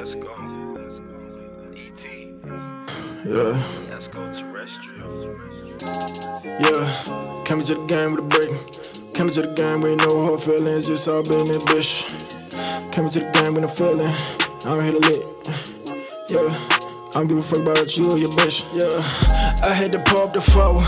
Let's go. ET. Yeah, Let's go terrestrial. yeah. Coming to the game with a break. Coming to the game with no hard feelings. It's all been in bitch. Coming to the game with no feeling. I'm here to lit. Yeah. I don't give a fuck about you or your bitch. Yeah. I had to pop the foe.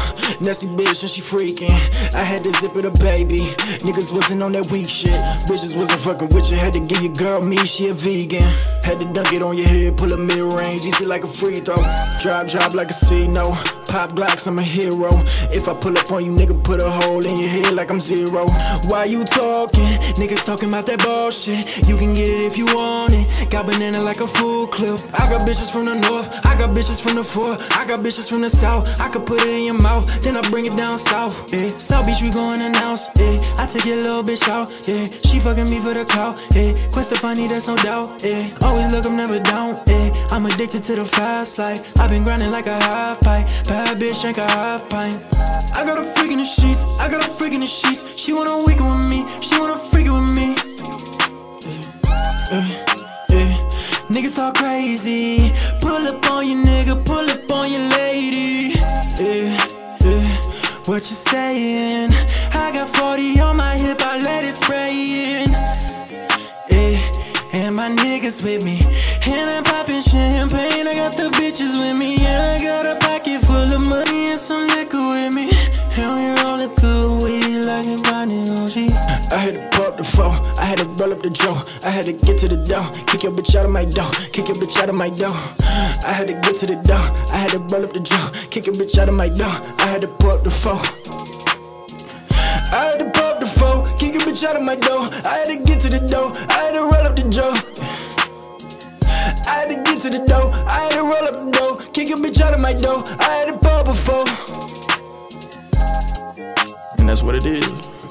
Nasty bitch and she freaking. I had to zip it a baby. Niggas wasn't on that weak shit. Bitches wasn't fucking with you. Had to give your girl me. She a vegan. Had to dunk it on your head. Pull a mid range. Easy like a free throw. Drop, drop like a C. No. Pop Glocks. I'm a hero. If I pull up on you, nigga, put a hole in your head like I'm zero. Why you talking? Niggas talking about that bullshit. You can get it if you want it. Got banana like a full clip. I got bitches from the north. I got bitches from the four. I got bitches from the south. I could put it in your mouth. Then I bring it down south. Yeah. South Beach, we going announce. Yeah. I take your little bitch out. Yeah. She fucking me for the clout. Yeah. Gwen Stefani, that's no doubt. Yeah. Always look, I'm never down. Yeah. I'm addicted to the fast life. I've been grinding like a half pipe. Bad bitch, drink a half pint. I got a freak in the sheets. I got a freak in the sheets. She wanna weekend with me. She wanna freak it with me. Yeah, yeah. Niggas talk crazy. Pull up on you, nigga. Pull up on your lady. Yeah, yeah. What you saying? I got 40 on my hip. I let it spray in. Yeah. And my niggas with me. And I'm popping champagne. I got the bitches with me. I had to pop the phone. I had to roll up the draw. I had to get to the door. Kick your bitch out of my door. Kick your bitch out of my door. I had to get to the door. I had to roll up the draw. Kick your bitch out of my door. I had to pop the phone. I had to pop the phone, kick a bitch out of my door. I had to get to the door, I had to roll up the door. I had to get to the door, I had to roll up the door, kick a bitch out of my door. I had to pop a phone. And that's what it is.